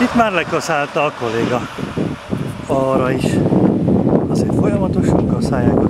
Itt már lekaszálta a kolléga arra is. Azért folyamatosan kaszálják az.